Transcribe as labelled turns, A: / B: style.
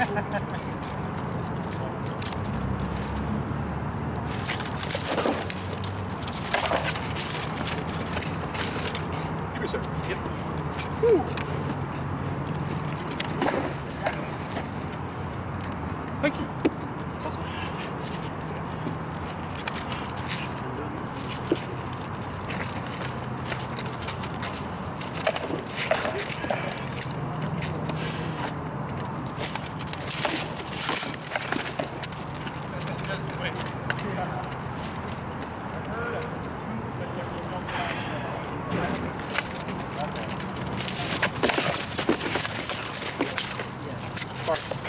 A: Here,
B: sir. Yep. Woo. fuck.